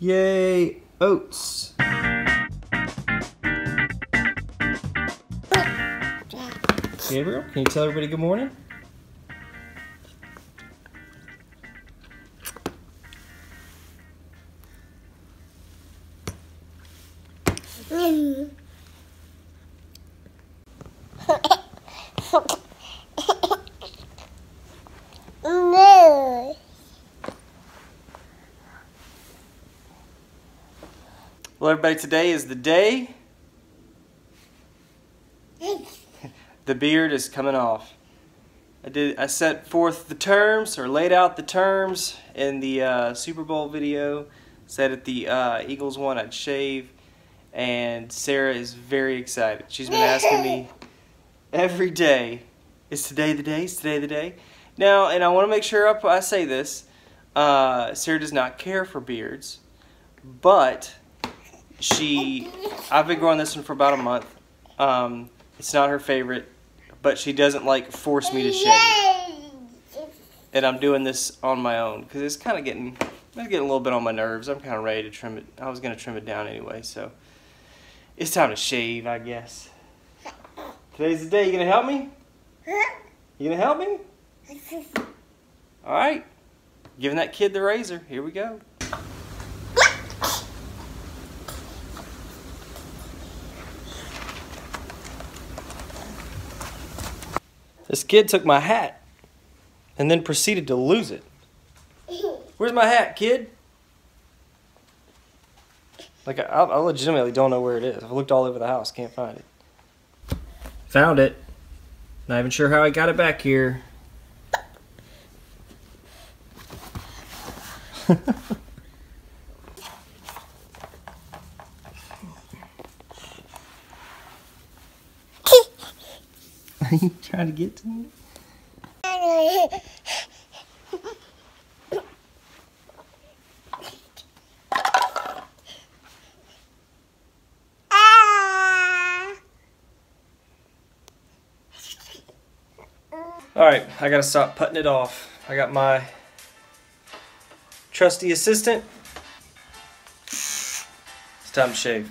Yay, oats. Gabriel, can you tell everybody good morning? No. Well, everybody, today is the day the beard is coming off. I did. I set forth the terms or laid out the terms in the uh, Super Bowl video. Said at the uh, Eagles won I'd shave, and Sarah is very excited. She's been asking me every day, "Is today the day? Is today the day?" Now, and I want to make sure I, I say this. Uh, Sarah does not care for beards, but she. I've been growing this one for about a month. Um, it's not her favorite, but she doesn't like force me to shave. And I'm doing this on my own because it's kind of getting, it's getting a little bit on my nerves. I'm kind of ready to trim it. I was gonna trim it down anyway, so it's time to shave, I guess. Today's the day. You gonna help me? You gonna help me? All right. Giving that kid the razor. Here we go. This kid took my hat and then proceeded to lose it. Where's my hat, kid? Like, I, I legitimately don't know where it is. I've looked all over the house, can't find it. Found it. Not even sure how I got it back here. you trying to get to me? All right, I gotta stop putting it off. I got my trusty assistant. It's time to shave.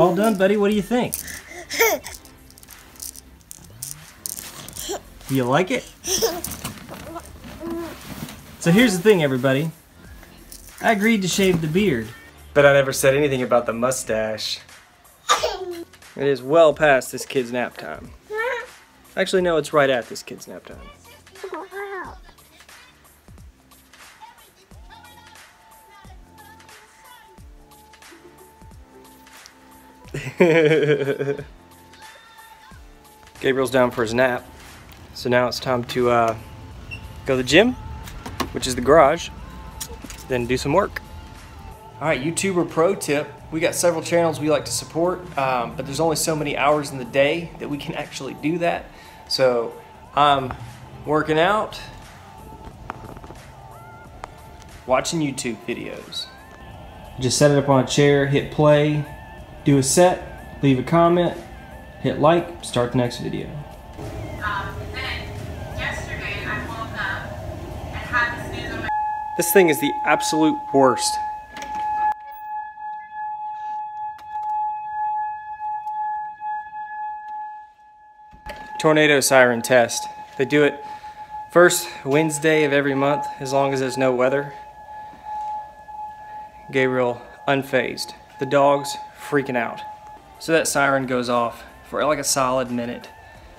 All done, buddy. What do you think? Do you like it? So here's the thing, everybody. I agreed to shave the beard. But I never said anything about the mustache. It is well past this kid's nap time. Actually, no, it's right at this kid's nap time. Gabriel's down for his nap. So now it's time to uh, go to the gym, which is the garage, then do some work. All right, YouTuber pro tip. We got several channels we like to support, um, but there's only so many hours in the day that we can actually do that. So I'm working out, watching YouTube videos. Just set it up on a chair, hit play, do a set, leave a comment, hit like, start the next video. This thing is the absolute worst. Tornado siren test. They do it first Wednesday of every month as long as there's no weather. Gabriel unfazed. The dog's freaking out. So that siren goes off for like a solid minute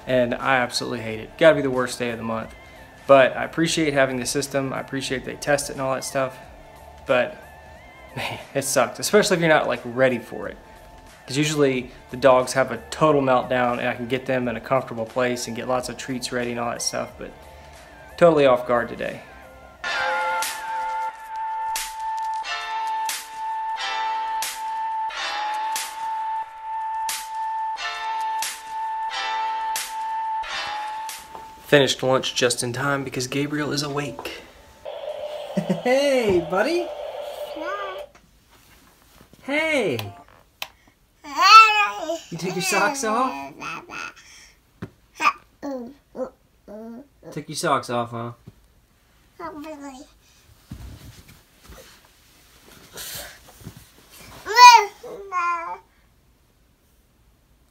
and I absolutely hate it. Gotta be the worst day of the month. But I appreciate having the system. I appreciate they test it and all that stuff. But man, it sucks, especially if you're not like ready for it. Because usually the dogs have a total meltdown and I can get them in a comfortable place and get lots of treats ready and all that stuff. But totally off guard today. Finished lunch just in time because Gabriel is awake. Hey, buddy. Hey. You took your socks off? Took your socks off, huh?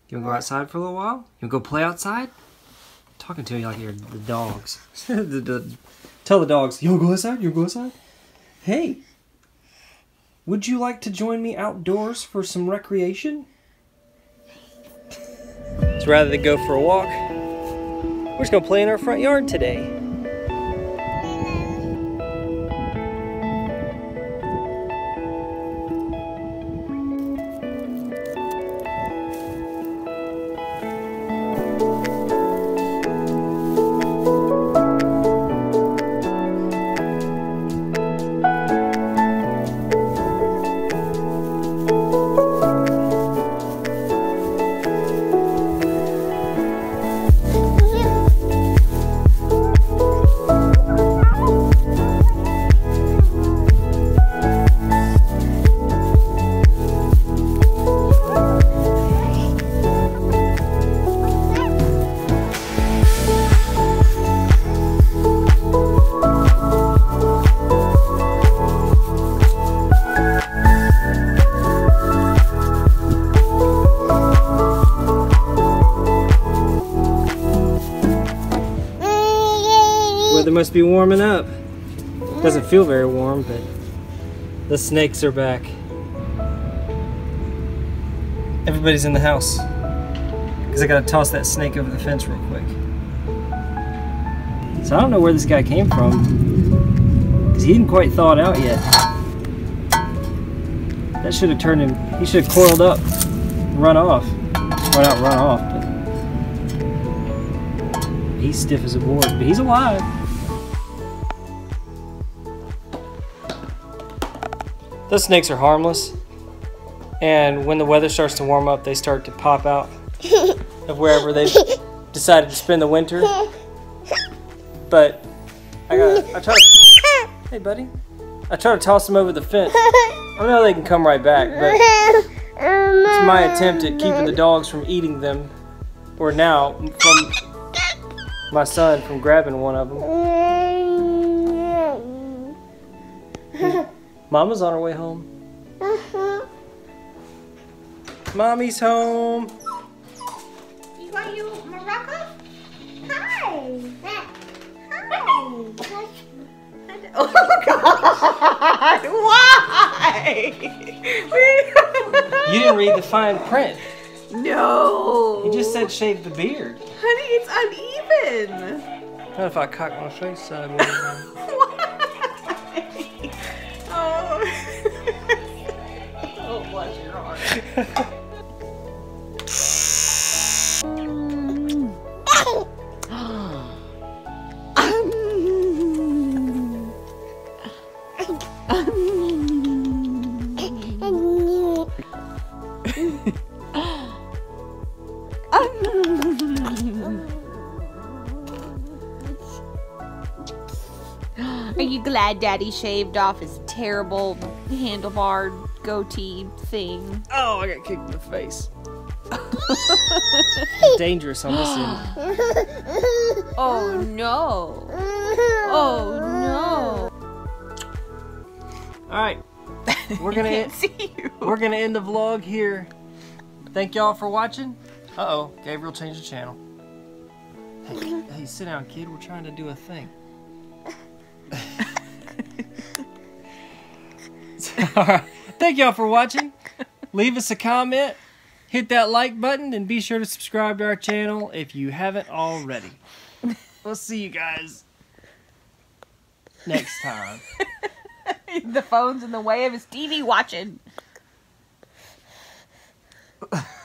You wanna go outside for a little while? You wanna go play outside? Talking to you like you're the dogs. the, the, tell the dogs, wanna go outside? Wanna go outside? Hey, would you like to join me outdoors for some recreation? So rather than go for a walk, we're just gonna play in our front yard today. Must be warming up. Doesn't feel very warm, but the snakes are back. Everybody's in the house. Because I gotta toss that snake over the fence real quick. So I don't know where this guy came from. Because he didn't quite thaw it out yet. That should have turned him, he should have coiled up, run off. Well, not run off, but he's stiff as a board, but he's alive. Those snakes are harmless, and when the weather starts to warm up, they start to pop out of wherever they've decided to spend the winter. But I got, I try to, hey buddy, I try to toss them over the fence. I know they can come right back, but it's my attempt at keeping the dogs from eating them, or now from my son from grabbing one of them. Mama's on her way home. Mm-hmm. Mommy's home. You want you Morocco? Hi. Oh God! Why? You didn't read the fine print. no. You just said shave the beard. honey, it's uneven. What if I cock my face sideways? Uh, Oh, bless your heart. Are you glad Daddy shaved off his terrible handlebar goatee thing? oh, I got kicked in the face. Dangerous on this end. Oh no! Oh no. All right, we're gonna no! end, see you. we're gonna end the vlog here. Thank y'all for watching. Uh oh, Gabriel changed the channel. Hey, hey, sit down, kid. We're trying to do a thing. All right. Thank y'all for watching. Leave us a comment, hit that like button, and be sure to subscribe to our channel if you haven't already. We'll see you guys next time. the phone's in the way of his TV watching.